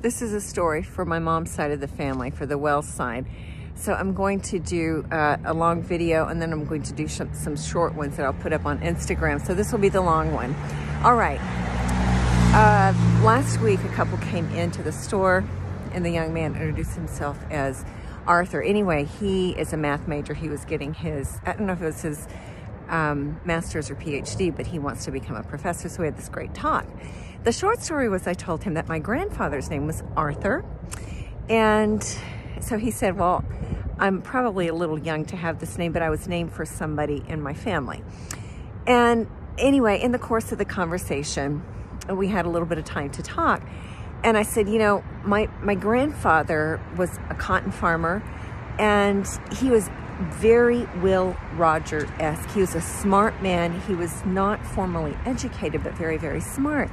This is a story for my mom's side of the family, for the Wells side. So I'm going to do uh, a long video and then I'm going to do some, some short ones that I'll put up on Instagram. So this will be the long one. All right. Uh, last week, a couple came into the store and the young man introduced himself as Arthur. Anyway, he is a math major. He was getting his, I don't know if it was his um, master's or PhD, but he wants to become a professor. So we had this great talk. The short story was I told him that my grandfather's name was Arthur. And so he said, well, I'm probably a little young to have this name, but I was named for somebody in my family. And anyway, in the course of the conversation, we had a little bit of time to talk. And I said, you know, my, my grandfather was a cotton farmer and he was very Will Roger-esque. He was a smart man. He was not formally educated, but very, very smart.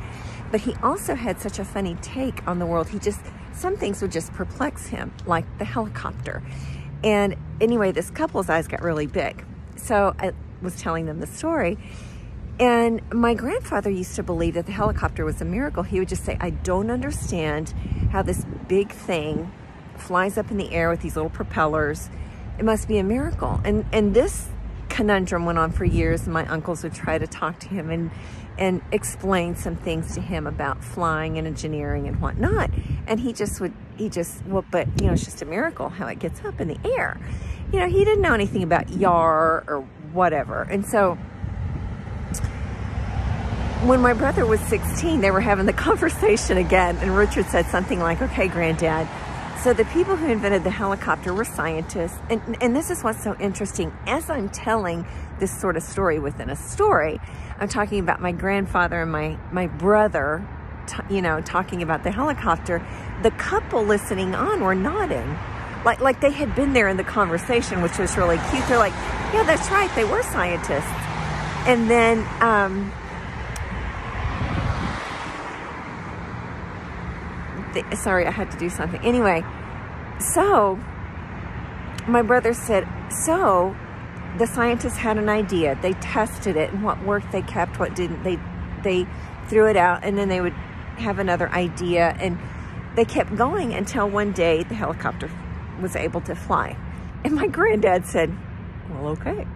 But he also had such a funny take on the world. He just, some things would just perplex him, like the helicopter. And anyway, this couple's eyes got really big. So I was telling them the story. And my grandfather used to believe that the helicopter was a miracle. He would just say, I don't understand how this big thing flies up in the air with these little propellers. It must be a miracle. And, and this conundrum went on for years. And my uncles would try to talk to him and, and explain some things to him about flying and engineering and whatnot. And he just would, he just, well, but, you know, it's just a miracle how it gets up in the air. You know, he didn't know anything about YAR or whatever. And so when my brother was 16, they were having the conversation again, and Richard said something like, okay, granddad, so the people who invented the helicopter were scientists, and, and this is what's so interesting. As I'm telling this sort of story within a story, I'm talking about my grandfather and my, my brother, you know, talking about the helicopter. The couple listening on were nodding. Like, like they had been there in the conversation, which was really cute. They're like, yeah, that's right, they were scientists. And then um, sorry, I had to do something. Anyway, so my brother said, so the scientists had an idea. They tested it and what worked they kept, what didn't. They, they threw it out and then they would have another idea and they kept going until one day the helicopter was able to fly. And my granddad said, well, okay.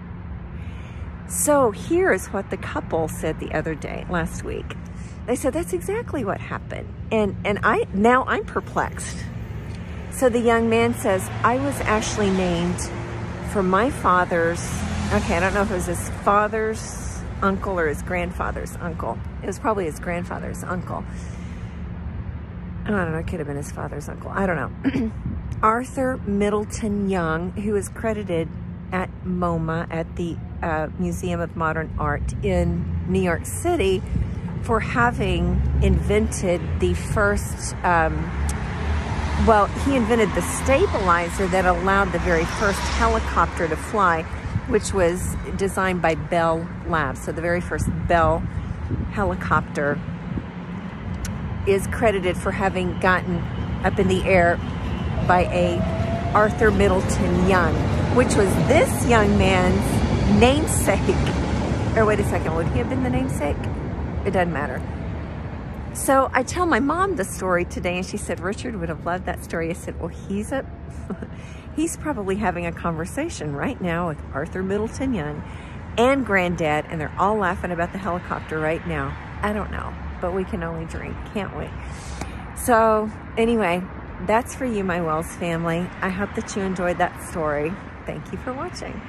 So here's what the couple said the other day, last week. They said, that's exactly what happened. And, and I, now I'm perplexed. So the young man says, I was actually named for my father's, okay, I don't know if it was his father's uncle or his grandfather's uncle. It was probably his grandfather's uncle. I don't know, it could have been his father's uncle. I don't know. Arthur Middleton Young, who is credited at MoMA, at the uh, Museum of Modern Art in New York City, for having invented the first, um, well, he invented the stabilizer that allowed the very first helicopter to fly, which was designed by Bell Labs. So the very first Bell helicopter is credited for having gotten up in the air by a Arthur Middleton Young, which was this young man's namesake. Or wait a second, would he have been the namesake? It doesn't matter. So I tell my mom the story today and she said, Richard would have loved that story. I said, well, he's a, he's probably having a conversation right now with Arthur Middleton Young and granddad and they're all laughing about the helicopter right now. I don't know, but we can only dream, can't we? So anyway, that's for you, my Wells family. I hope that you enjoyed that story. Thank you for watching.